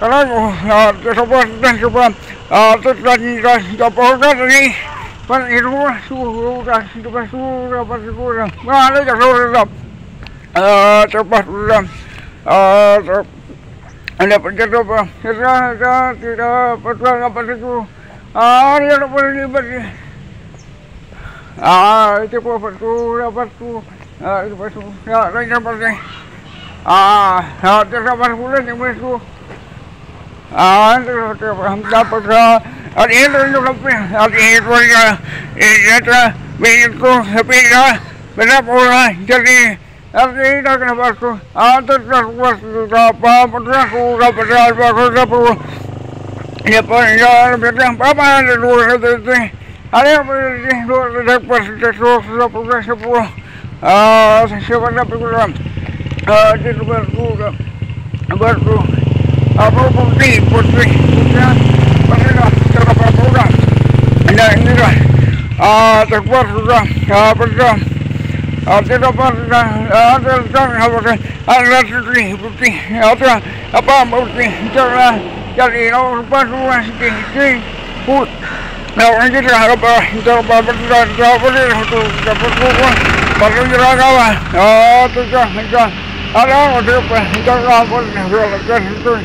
Kalau sebab dan sebab tu dan dan jauh kan ni, pun itu suruh dan juga suruh apa suruh. Malah jauh suruh. Sebab sudah anda pergi tu apa? Kita kita kita pergi apa suruh? Ah, dia nak pergi ni pergi. Ah, itu apa suruh apa suruh? Ah, itu apa suruh? Ya, lagi apa lagi? Ah, ada apa suruh ni apa suruh? అంతా అది ఏ రెండు అది ఏటువంటి ఎట్లా మీకు హ్యాపీగా వినకుండా జరిగి అది దగ్గర వస్తూ ఆంధ్రప్రదేశ్ వస్తుంది కూడా పెట్టాల్సినప్పుడు ఎప్పుడు పెట్టాం పాప అదే చూసినప్పుడు శివన్నప్పుడు కూడా వరకు Habló conmigo por su carrera trabajadora. Mira, a te guarda, a verdad. A te la barra, a te a la tri, porque a te la pamba, porque te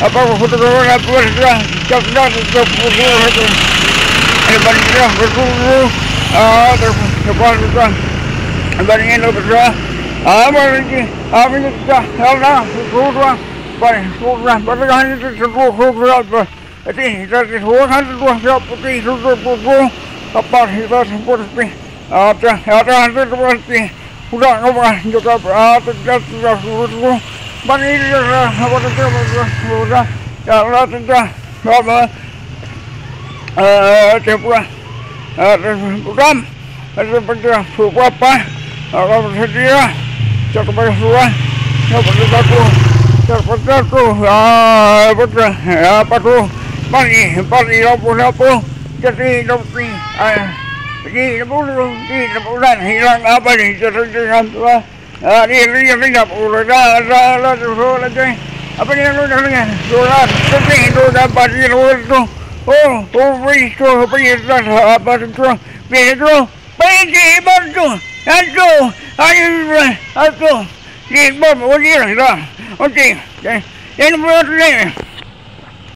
apa berturun apa sudah jam dah jam pukul itu lepas sudah berturun ah lepas sudah bandingin lepas sudah ah mana ni ah ini sudah dah berturun pada sudah pada to itu sudah sudah apa jadi kita sudah kan sudah siap putih sudah pukul apa kita seperti ada ada itu seperti sudah nomor juga berapa sudah ban đi ra ra ban ra ra ra ra ra ra ra Tepura Ram Tepura Pupapa Ram Sedia Cakapar Sura Cakapar Taku Cakapar Taku Putra Patu Pani Pani Lapu Lapu Jadi Lapu Di Lapu Di Lapu Dan Hilang apa ni Jadi Dengan Tuhan Ah, ni ni ni dah pula dah dah dah tu tu lagi. Apa ni tu tu ni? Tu lah tu ni tu dah oh, oh, pergi tu tu. Oh, tu pergi tu pergi tu dah apa tu? Pergi tu pergi ibar tu. Aku, aku, aku. Ibar pergi lah. Okey, okey. Yang berapa ni?